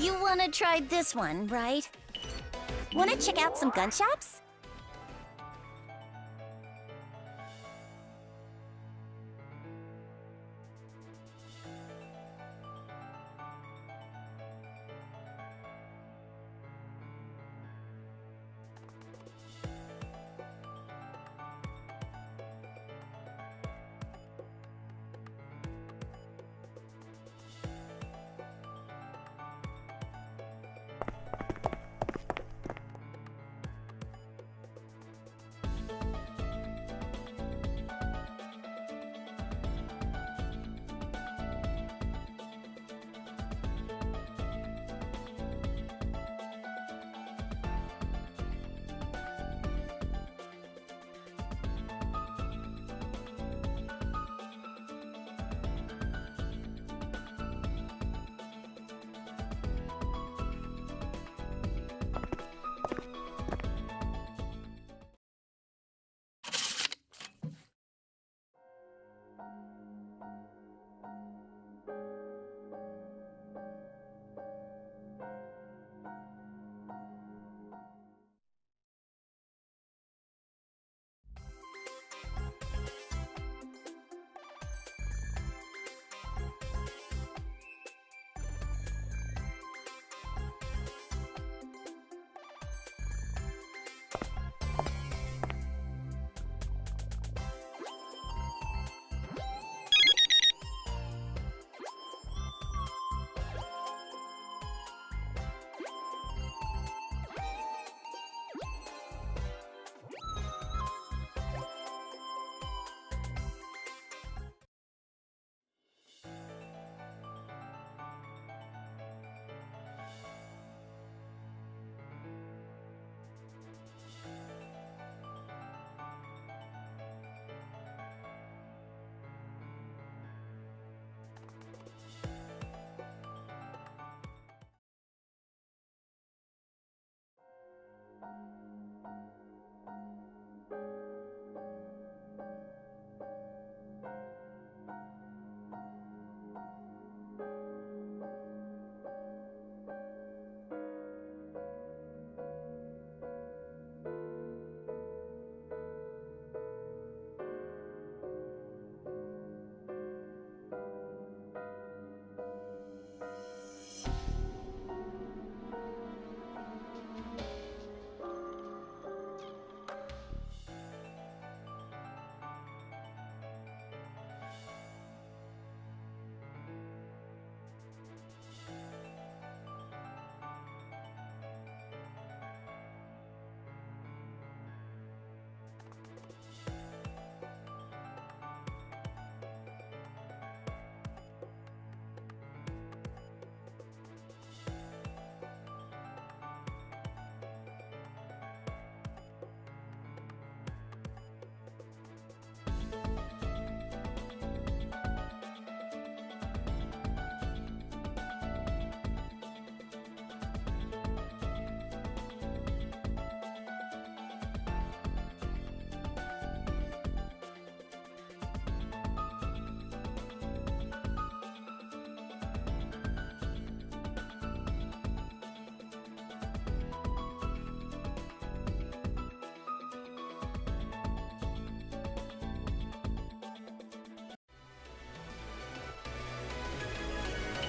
You wanna try this one, right? Wanna check out some gun shops?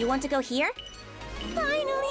You want to go here? Finally!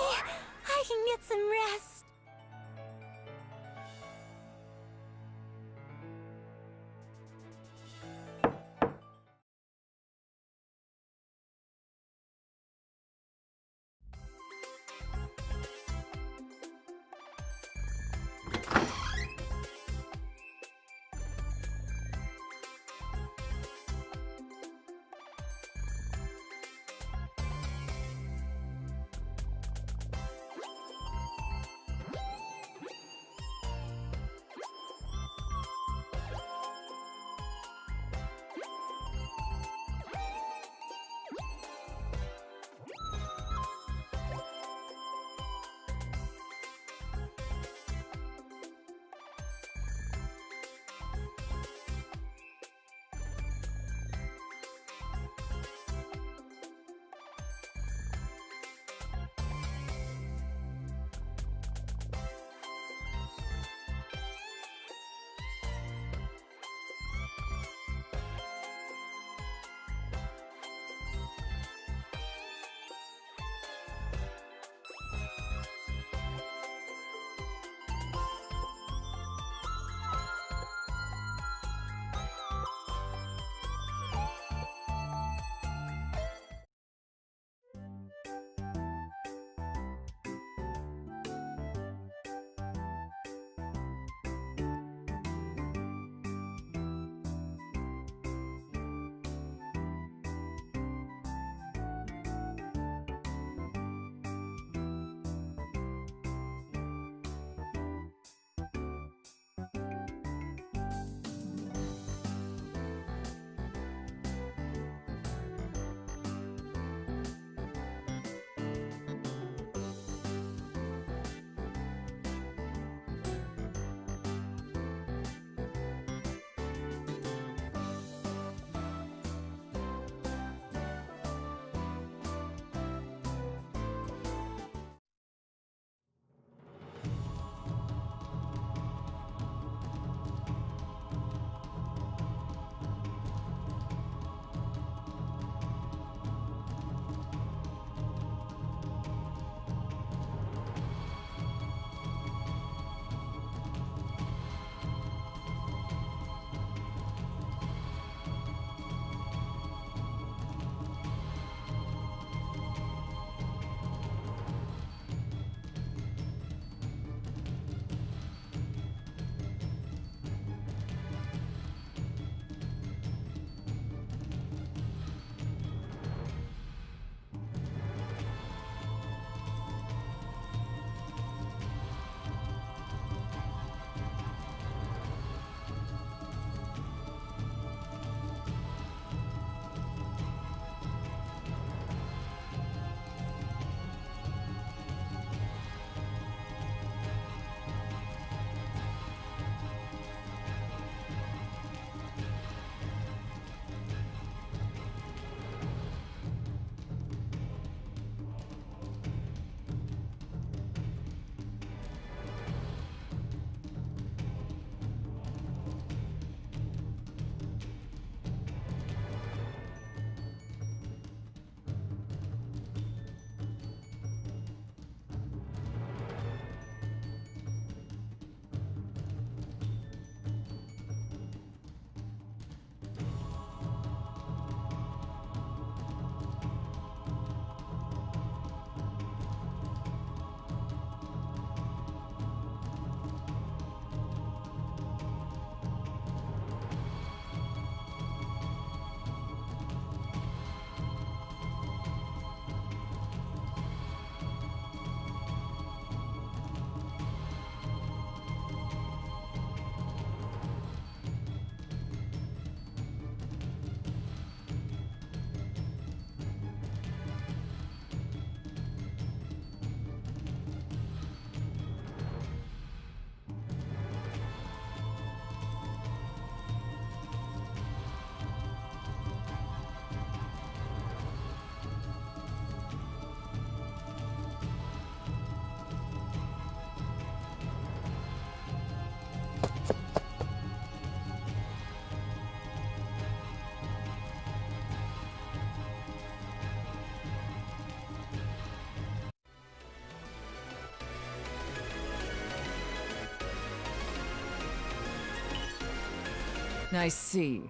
I see.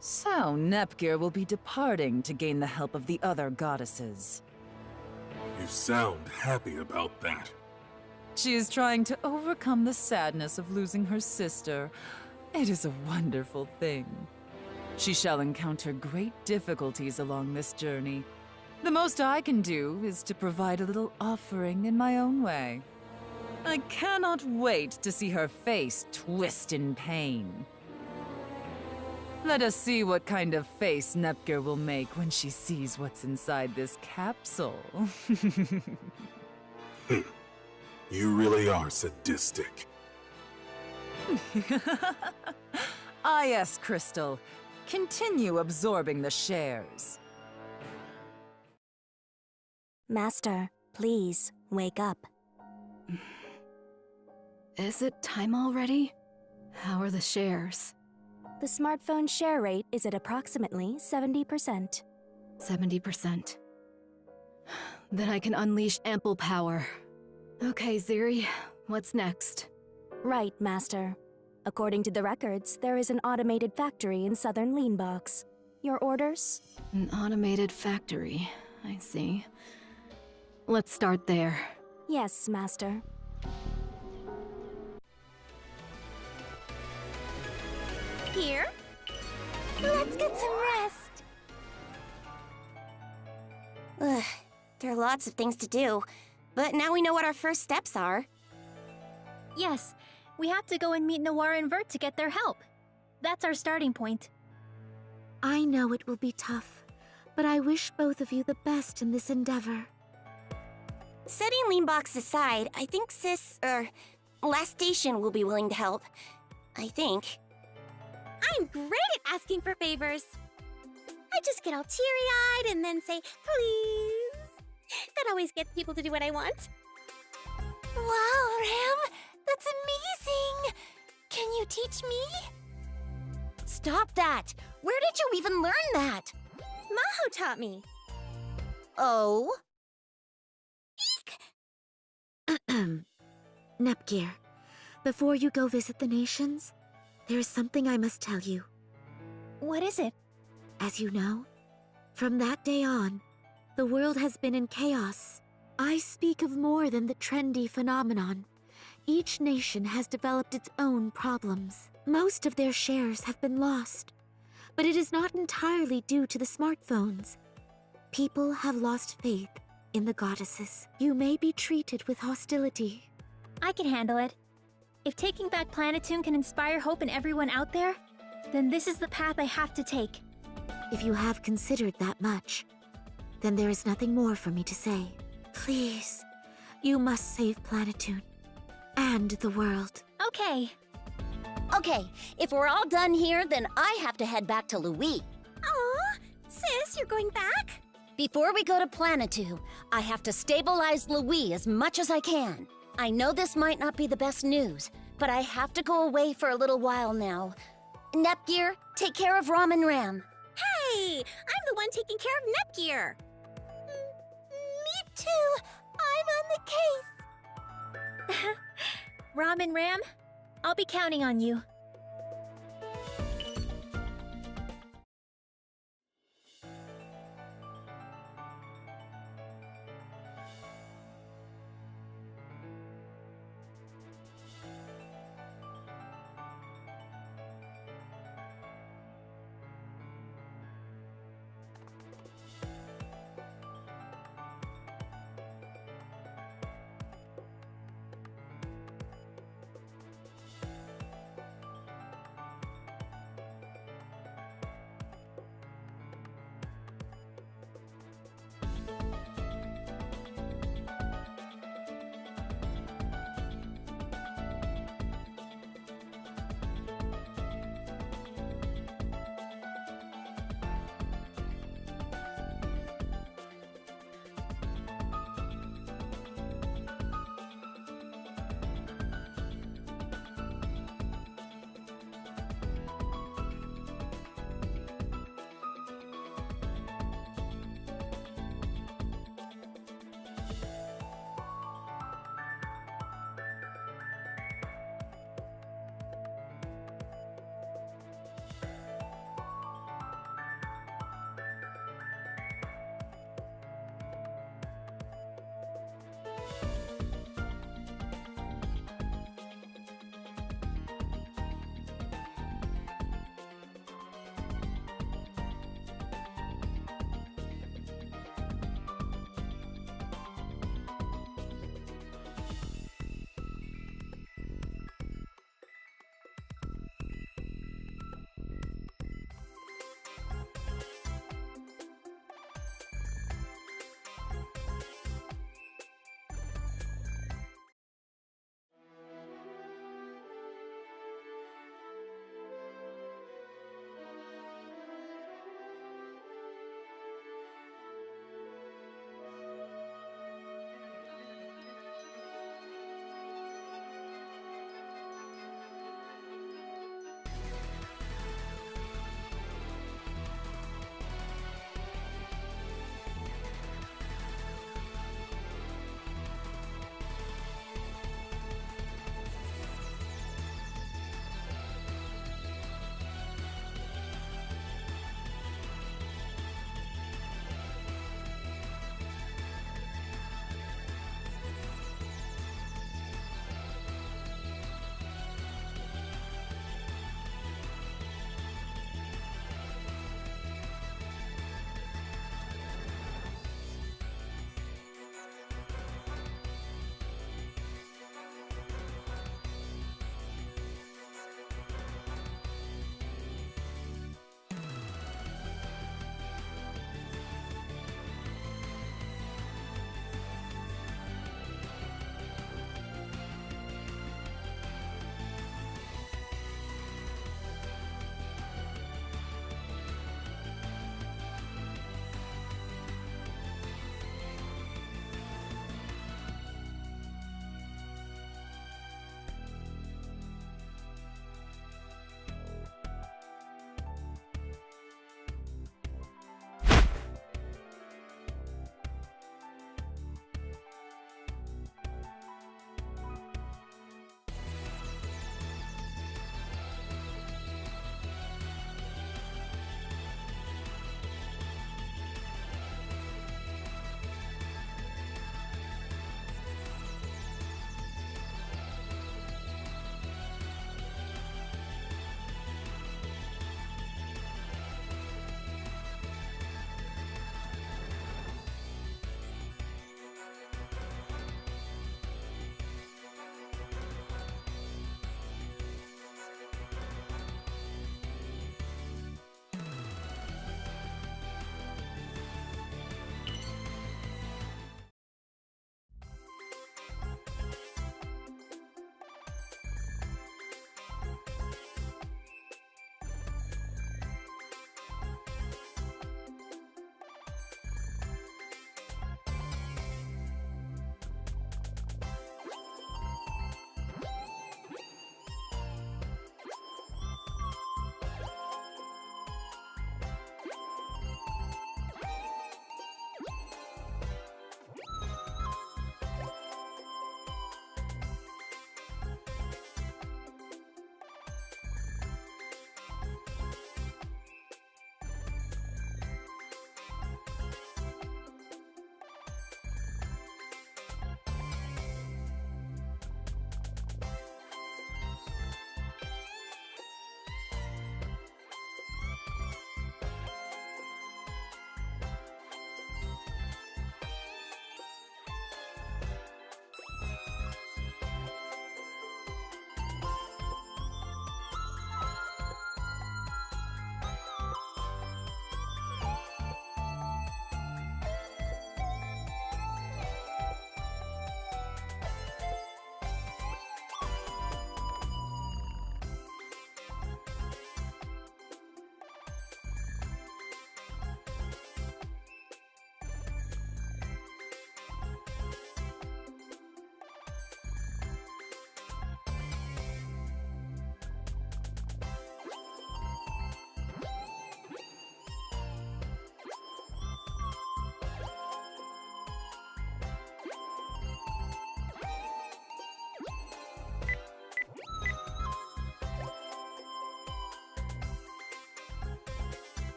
So, Nepgear will be departing to gain the help of the other goddesses. You sound happy about that. She is trying to overcome the sadness of losing her sister. It is a wonderful thing. She shall encounter great difficulties along this journey. The most I can do is to provide a little offering in my own way. I cannot wait to see her face twist in pain. Let us see what kind of face Nepgear will make when she sees what's inside this capsule. You really are sadistic. ah yes, Crystal. Continue absorbing the shares. Master, please, wake up. Is it time already? How are the shares? The smartphone share rate is at approximately 70%. 70%. Then I can unleash ample power. Okay, Ziri, what's next? Right, Master. According to the records, there is an automated factory in southern Leanbox. Your orders? An automated factory. I see. Let's start there. Yes, Master. Here? Let's get some rest. Ugh, there are lots of things to do. But now we know what our first steps are. Yes, we have to go and meet Noir and Vert to get their help. That's our starting point. I know it will be tough, but I wish both of you the best in this endeavor. Setting Leanbox aside, I think Sis, er, Lastation will be willing to help. I think. I'm great at asking for favors. I just get all teary-eyed and then say, please. That always gets people to do what I want. Wow, Ram! That's amazing! Can you teach me? Stop that! Where did you even learn that? Maho taught me. Oh? Eek! Nepgear, before you go visit the nations, there is something I must tell you. What is it? As you know, from that day on, the world has been in chaos. I speak of more than the trendy phenomenon. Each nation has developed its own problems. Most of their shares have been lost. But it is not entirely due to the smartphones. People have lost faith in the goddesses. You may be treated with hostility. I can handle it. If taking back Planeptune can inspire hope in everyone out there, then this is the path I have to take. If you have considered that much, then there is nothing more for me to say. Please, you must save Planeptune and the world. Okay. Okay, if we're all done here, then I have to head back to Lowee. Aw, sis, you're going back? Before we go to Planeptune, I have to stabilize Lowee as much as I can. I know this might not be the best news, but I have to go away for a little while now. Nepgear, take care of Rom and Ram. Hey, I'm the one taking care of Nepgear. Mm, me too. I'm on the case. Rom and Ram, I'll be counting on you.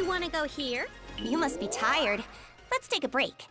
You want to go here? You must be tired. Let's take a break.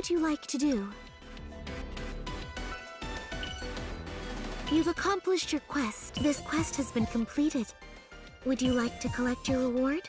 Would you like to do? You've accomplished your quest. This quest has been completed. Would you like to collect your reward?